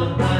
Bye. mine.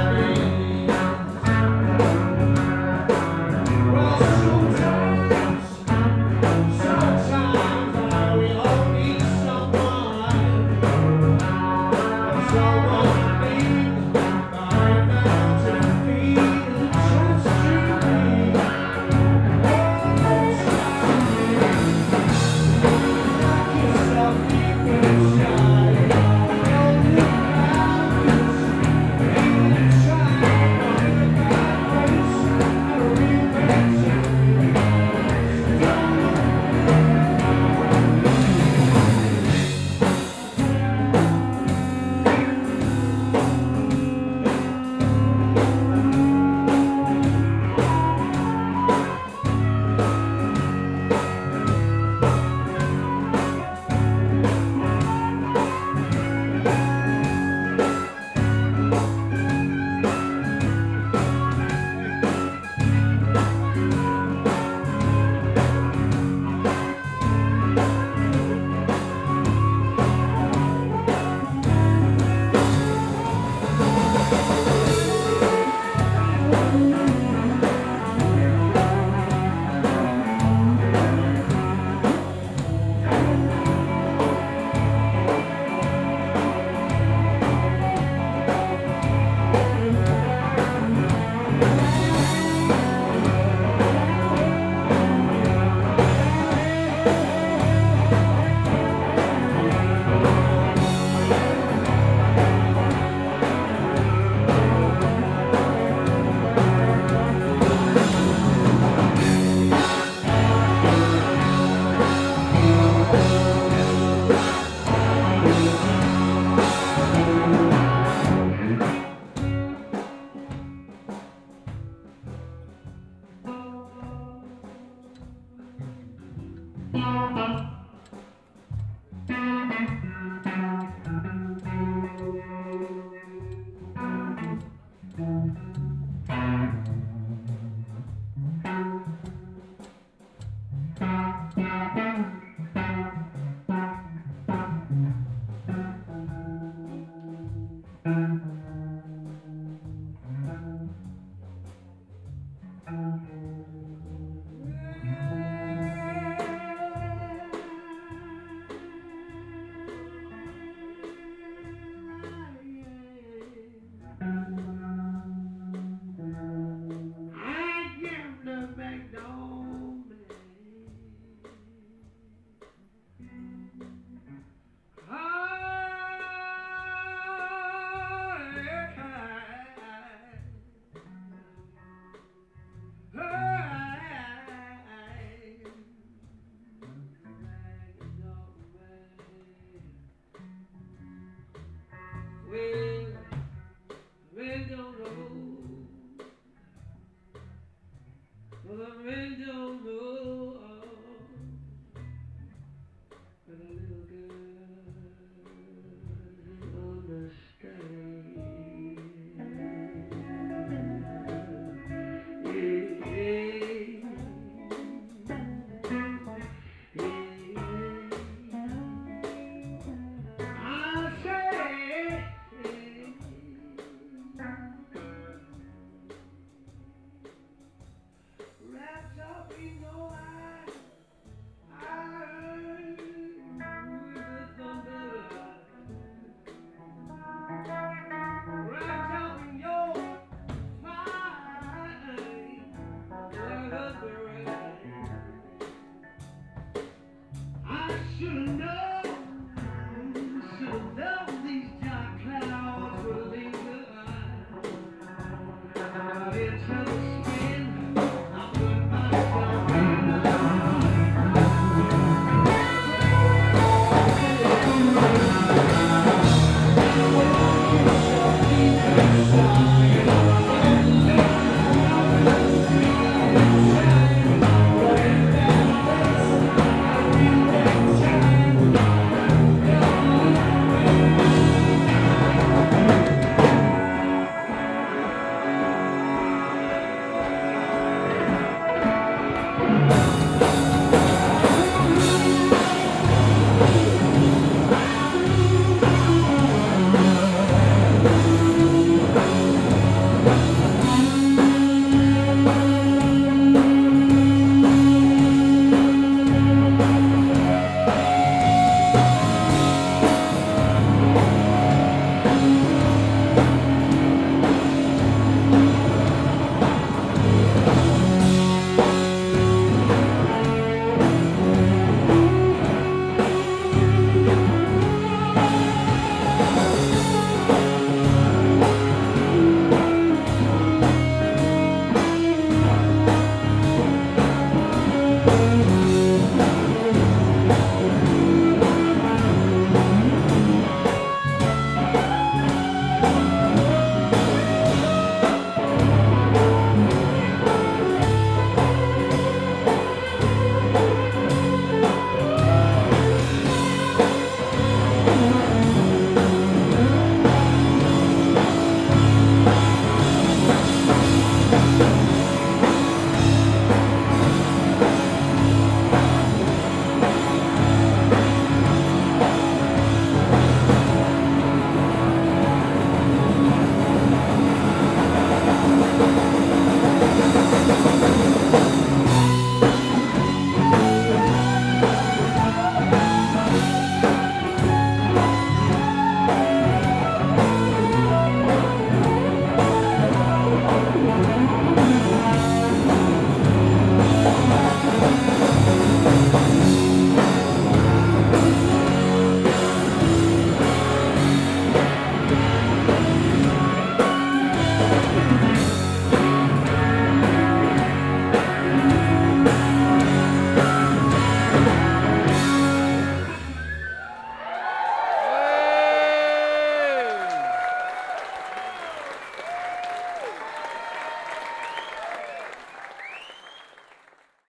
We know